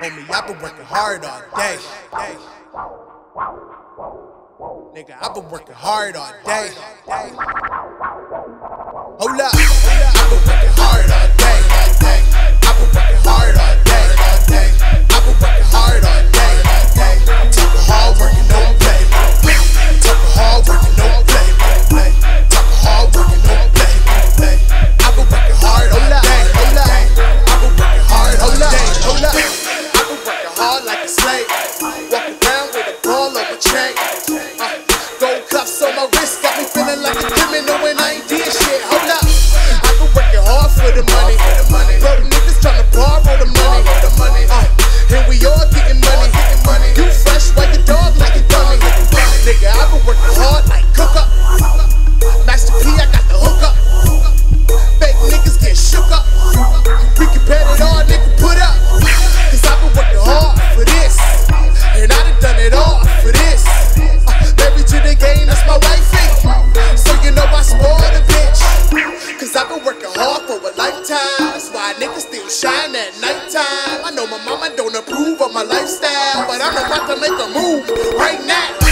Homie, I've been working hard all day. day. Nigga, I've been working hard all day. day. Hold up. shine at nighttime. I know my mama don't approve of my lifestyle, but I'm about to make a move right now.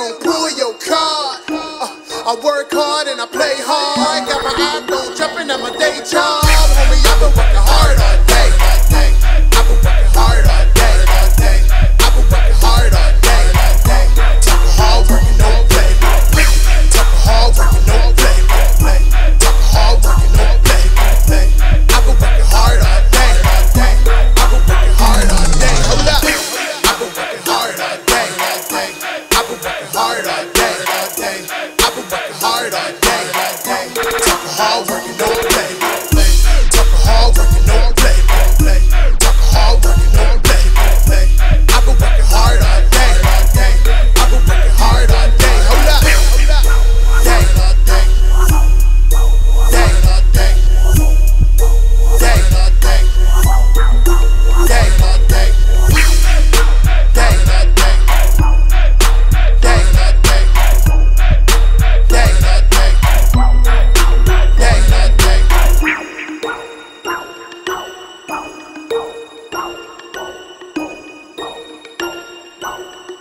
gon' pull your card. Uh, I work hard and I play hard. Got my eyes on jumping at my day job.